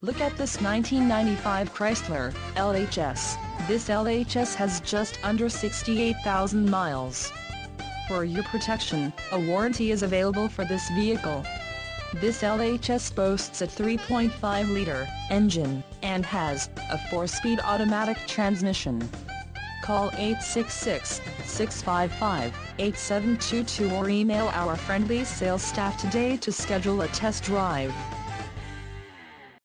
Look at this 1995 Chrysler LHS. This LHS has just under 68,000 miles. For your protection, a warranty is available for this vehicle. This LHS boasts a 3.5-liter engine and has a 4-speed automatic transmission. Call 866-655-8722 or email our friendly sales staff today to schedule a test drive.